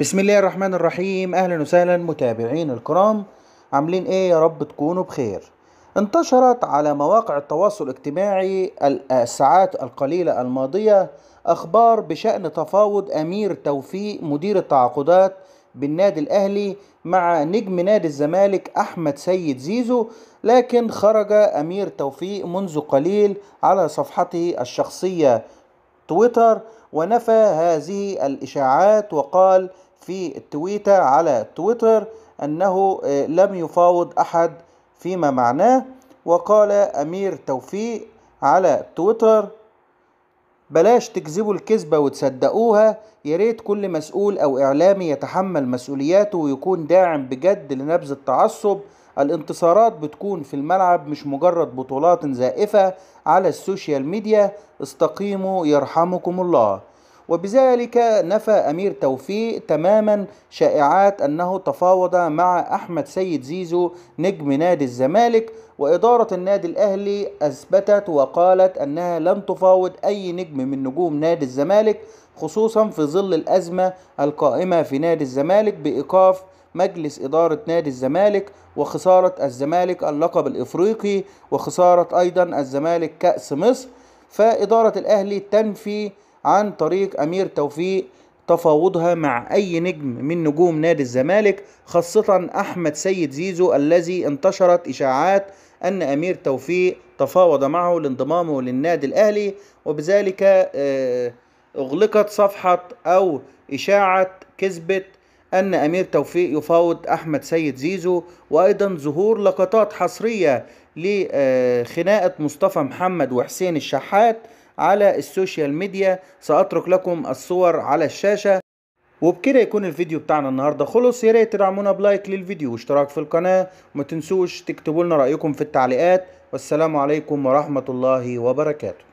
بسم الله الرحمن الرحيم. أهلا وسهلا متابعين الكرام. عاملين إيه يا رب؟ تكونوا بخير. انتشرت على مواقع التواصل الاجتماعي الساعات القليلة الماضية أخبار بشأن تفاوض أمير توفيق مدير التعاقدات بالنادي الأهلي مع نجم نادي الزمالك أحمد سيد زيزو لكن خرج أمير توفيق منذ قليل على صفحته الشخصية. تويتر ونفى هذه الإشاعات وقال في التويتة على تويتر أنه آه، لم يفاوض أحد فيما معناه وقال أمير توفيق على تويتر بلاش تكذبوا الكذبة وتصدقوها ياريت كل مسؤول أو إعلامي يتحمل مسؤولياته ويكون داعم بجد لنبذ التعصب الانتصارات بتكون في الملعب مش مجرد بطولات زائفة على السوشيال ميديا استقيموا يرحمكم الله. وبذلك نفى أمير توفيق تماما شائعات أنه تفاوض مع أحمد سيد زيزو نجم نادي الزمالك وإدارة النادي الأهلي أثبتت وقالت أنها لن تفاوض أي نجم من نجوم نادي الزمالك خصوصا في ظل الأزمة القائمة في نادي الزمالك بإيقاف مجلس إدارة نادي الزمالك وخسارة الزمالك اللقب الإفريقي وخسارة أيضا الزمالك كأس مصر. فإدارة الأهلي تنفي عن طريق أمير توفيق تفاوضها مع أي نجم من نجوم نادي الزمالك خاصة أحمد سيد زيزو الذي انتشرت إشاعات أن أمير توفيق تفاوض معه لانضمامه للنادي الأهلي وبذلك آه، أغلقت صفحة أو إشاعة كذبت أن أمير توفيق يفاوض أحمد سيد زيزو وأيضا ظهور لقطات حصرية لخناقة مصطفى محمد وحسين الشحات على السوشيال ميديا. سأترك لكم الصور على الشاشة. وبكده يكون الفيديو بتاعنا النهاردة خلص. يا ريت تدعمونا ب like للفيديو واشتراك في القناة. وما تنسوش تكتبوا لنا رأيكم في التعليقات. والسلام عليكم ورحمة الله وبركاته.